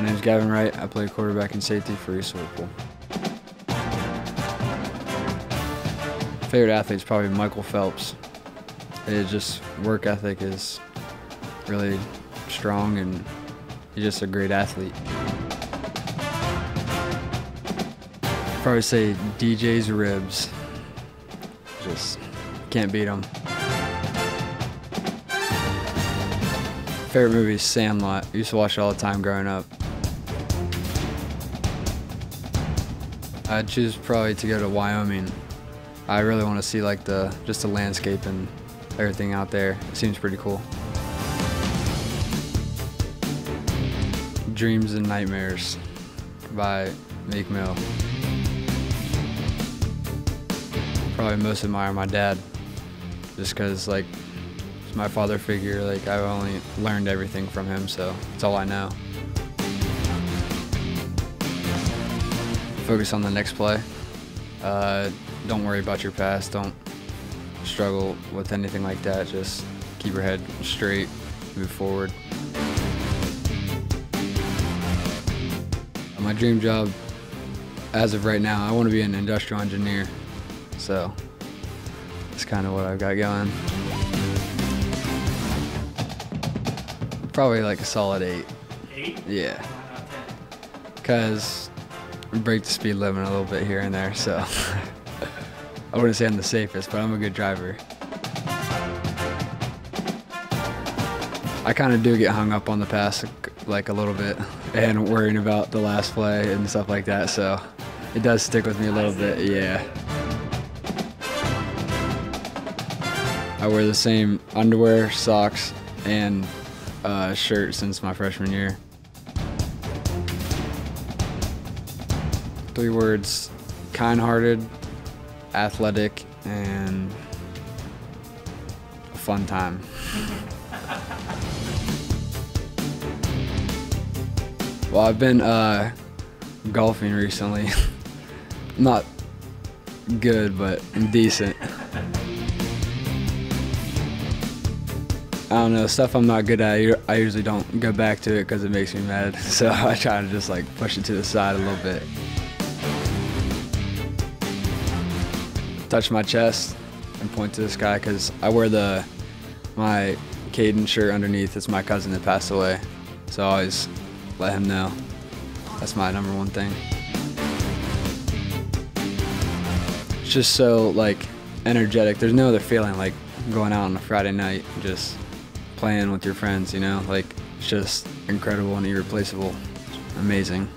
My name is Gavin Wright. I play quarterback and safety for East Liverpool. Favorite athlete is probably Michael Phelps. His just work ethic is really strong and he's just a great athlete. Probably say DJ's ribs. Just can't beat them. Favorite movie is Sandlot. I used to watch it all the time growing up. I'd choose probably to go to Wyoming. I really want to see like the just the landscape and everything out there. It seems pretty cool. Dreams and Nightmares by Meek Mill. Probably most admire my dad, just because like my father figure. Like I've only learned everything from him, so it's all I know. Focus on the next play. Uh, don't worry about your pass. Don't struggle with anything like that. Just keep your head straight, move forward. My dream job, as of right now, I want to be an industrial engineer. So that's kind of what I've got going. Probably like a solid eight. Eight? Yeah. Because break the speed limit a little bit here and there, so I wouldn't say I'm the safest, but I'm a good driver. I kind of do get hung up on the pass like a little bit and worrying about the last play and stuff like that, so it does stick with me a little bit, yeah. I wear the same underwear, socks, and uh, shirt since my freshman year. Three words kind hearted, athletic, and a fun time. well, I've been uh, golfing recently. Not good, but decent. I don't know, stuff I'm not good at, I usually don't go back to it because it makes me mad. So I try to just like push it to the side a little bit. Touch my chest and point to the sky because I wear the my Caden shirt underneath. It's my cousin that passed away. So I always let him know. That's my number one thing. It's just so like energetic. There's no other feeling like going out on a Friday night and just playing with your friends, you know? Like, it's just incredible and irreplaceable. Amazing.